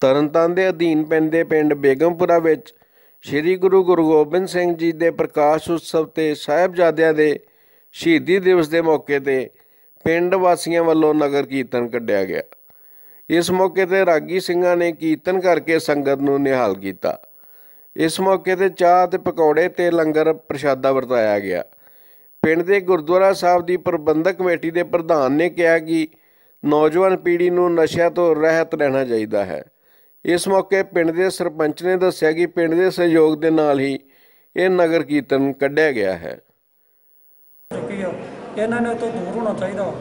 ਤਰਨਤਾਰਨ ਦੇ ਅਧੀਨ ਪੈਂਦੇ ਪਿੰਡ ਬੇਗਮਪੁਰਾ ਵਿੱਚ ਸ੍ਰੀ ਗੁਰੂ ਗੁਰੂ ਗੋਬਿੰਦ ਸਿੰਘ ਜੀ ਦੇ ਪ੍ਰਕਾਸ਼ ਉਤਸਵ ਤੇ ਸਾਹਿਬਜ਼ਾਦਿਆਂ ਦੇ ਸ਼ਹੀਦੀ ਦਿਵਸ ਦੇ ਮੌਕੇ ਤੇ ਪਿੰਡ ਵਾਸੀਆਂ ਵੱਲੋਂ ਨਗਰ ਕੀਰਤਨ ਕੱਢਿਆ ਗਿਆ। ਇਸ ਮੌਕੇ ਤੇ ਰਾਗੀ ਸਿੰਘਾਂ ਨੇ ਕੀਰਤਨ ਕਰਕੇ ਸੰਗਤ ਨੂੰ ਨਿਹਾਲ ਕੀਤਾ। ਇਸ ਮੌਕੇ ਤੇ ਚਾਹ ਤੇ ਪਕੌੜੇ ਤੇ ਲੰਗਰ ਪ੍ਰਸ਼ਾਦਾ ਵਰਤਾਇਆ ਗਿਆ। ਪਿੰਡ ਦੇ ਗੁਰਦੁਆਰਾ ਸਾਹਿਬ ਦੀ ਪ੍ਰਬੰਧਕ ਕਮੇਟੀ ਦੇ ਪ੍ਰਧਾਨ ਨੇ ਕਿਹਾ ਕਿ ਨੌਜਵਾਨ ਪੀੜ੍ਹੀ ਨੂੰ ਨਸ਼ਿਆਂ ਤੋਂ ਰਹਿਤ ਰਹਿਣਾ ਚਾਹੀਦਾ ਹੈ। ਇਸ ਮੌਕੇ ਪਿੰਡ ਦੇ ਸਰਪੰਚ ਨੇ ਦੱਸਿਆ ਕਿ ਪਿੰਡ ਦੇ ਸਹਿਯੋਗ ਦੇ ਨਾਲ ਹੀ ਇਹ ਨਗਰ ਕੀਰਤਨ ਕੱਢਿਆ ਗਿਆ ਹੈ। ਚੁੱਕੀ ਆ? ਇਹਨਾਂ ਨੇ ਤੋਂ ਦੂਰ ਹੋਣਾ ਚਾਹੀਦਾ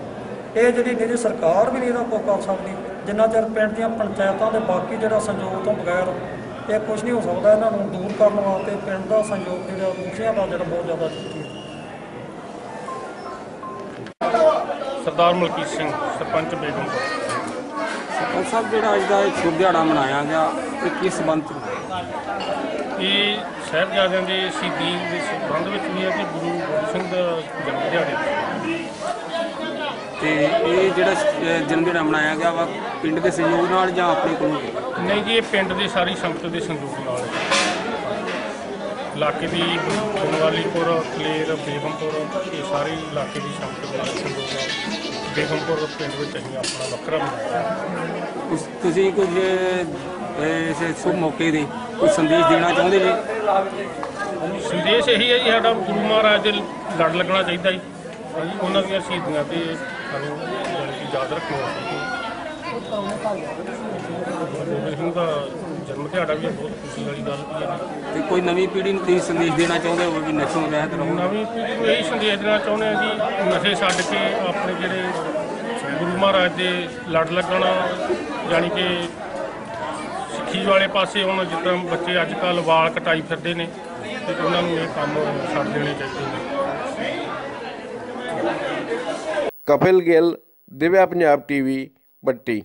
ਇਹ ਜਿਹੜੀ ਨਿੱਜੀ ਸਰਕਾਰ ਵੀ ਨਹੀਂ ਇਹਦਾ ਕੋਈ ਕਰ ਸਕਦੀ। ਜਿੰਨਾ ਚਿਰ ਪਿੰਡ ਦੀਆਂ ਪੰਚਾਇਤਾਂ ਦੇ ਬਾਕੀ ਜਿਹੜਾ ਸੰਯੋਗ ਤੋਂ ਬਗੈਰ ਇਹ ਕੁਝ ਨਹੀਂ ਹੋ ਸਕਦਾ ਇਹਨਾਂ ਨੂੰ ਦੂਰ ਕਰਨ ਵਾਸਤੇ ਪਿੰਡ ਦਾ ਸੰਯੋਗ ਜਿਹੜਾ ਦੂਸਰਿਆਂ ਦਾ ਜਿਹੜਾ ਬਹੁਤ ਜ਼ਿਆਦਾ ਜ਼ਰੂਰੀ ਹੈ। ਸਰਦਾਰ ਮਲਕੀਤ ਸਿੰਘ ਸਰਪੰਚ ਬੇਗਮਪੁਰ ਸਰਪੰਚ ਸਾਹਿਬ ਜਿਹੜਾ ਅੱਜ ਦਾ ਇਹ ਸ਼ੁਭ ਦਿਹਾੜਾ ਮਨਾਇਆ ਗਿਆ ਇਹ ਕਿਸ ਸੰਬੰਧ? ਇਹ ਸਾਹਿਬਜ਼ਾਦਿਆਂ ਦੇ ਸ਼ਹੀਦੀ ਦੇ ਸੰਬੰਧ ਵਿੱਚ ਵੀ ਹੈ ਕਿ ਗੁਰੂ ਗੋਬਿੰਦ ਸਿੰਘ ਦਾ ਜਨਮ ਦਿਹਾੜੇ ਤੇ ਇਹ ਜਿਹੜਾ ਸ਼- ਜਨਮ ਦਿਹਾੜਾ ਮਨਾਇਆ ਗਿਆ ਵਾ ਪਿੰਡ ਦੇ ਸਹਿਯੋਗ ਨਾਲ ਜਾਂ ਆਪਣੇ ਕੋਲੋਂ ਨਹੀਂ ਜੀ ਇਹ ਪਿੰਡ ਦੀ ਸਾਰੀ ਸੰਗਤ ਦੇ ਸੰਯੋਗ ਨਾਲ ਹੈ। ਇਲਾਕੇ ਦੀ ਬਨਵਾਲੀਪੁਰ ਕਲੇਰ ਬੇਗਮਪੁਰ ਇਹ ਸਾਰੇ ਇਲਾਕੇ ਦੀ ਸੰਗਤ ਦੇ ਸੰਯੋਗ ਨਾਲ ਬੇਗਮਪੁਰ ਪਿੰਡ ਵਿੱਚ ਅਸੀਂ ਆਪਣਾ ਵੱਖਰਾ ਬਣਾਇਆ ਤੁਸ- ਤੁਸੀਂ ਕੁਝ ਅਹ, ਇਸ ਸ਼ੁਭ ਮੌਕੇ ਦੇ ਕੋਈ ਸੰਦੇਸ਼ ਦੇਣਾ ਚਾਹੁੰਦੇ ਜੀ? ਸੰਦੇਸ਼ ਇਹੀ ਹੈ ਜੀ ਸਾਡਾ ਗੁਰੂ ਮਹਾਰਾਜ ਦੇ ਲੜ ਲੱਗਣਾ ਚਾਹੀਦਾ ਜੀ। ਹਾਂਜੀ ਉਹਨਾਂ ਦੀਆਂ ਸ਼ਹੀਦੀਆਂ ਤੇ ਸਾਨੂੰ ਜਾਣੀ ਕਿ ਯਾਦ ਰੱਖਣਾ ਚਾਹੀਦਾ ਗੁਰੂ ਗੋਬਿੰਦ ਸਿੰਘ ਦਾ ਦਿਹਾੜਾ ਵੀ ਬਹੁਤ ਖੁਸ਼ੀ ਵਾਲੀ ਗੱਲ ਵੀ ਹੈ ਤੇ ਕੋਈ ਨਵੀਂ ਪੀੜ੍ਹੀ ਨੂੰ ਤੁਸੀਂ ਸੰਦੇਸ਼ ਦੇਣਾ ਚਾਹੁੰਦੇ ਹੋ ਵੀ ਨਸ਼ੇ ਤੋਂ ਰਹਿਤ ਰਹੋ? ਨਵੀਂ ਪੀੜ੍ਹੀ ਨੂੰ ਇਹੀ ਸੰਦੇਸ਼ ਦੇਣਾ ਚਾਹੁੰਦੇ ਹਾਂ ਜੀ ਨਸ਼ੇ ਛੱਡ ਕੇ ਆਪਣੇ ਜਿਹੜੇ ਗੁਰੂ ਮਹਾਰਾਜ ਦੇ ਲੜ ਲੱਗਣਾ ਜਾਣੀ ਕਿ ਸਿੱਖੀ ਵਾਲੇ ਪਾਸੇ ਹੁਣ ਤਰ੍ਹਾਂ ਬੱਚੇ ਅੱਜ ਕੱਲ੍ਹ ਵਾਲ ਕਟਾਈ ਫਿਰਦੇ ਨੇ ਤੇ ਉਹਨਾਂ ਨੂੰ ਇਹ ਕੰਮ ਛੱਡ ਦੇਣੇ ਚਾਹੀਦੇ ਨੇ। ਕਪਿਲ ਗਿੱਲ ਦਿਵਿਆ ਪੰਜਾਬ ਟੀਵੀ ਬੱਟੀ।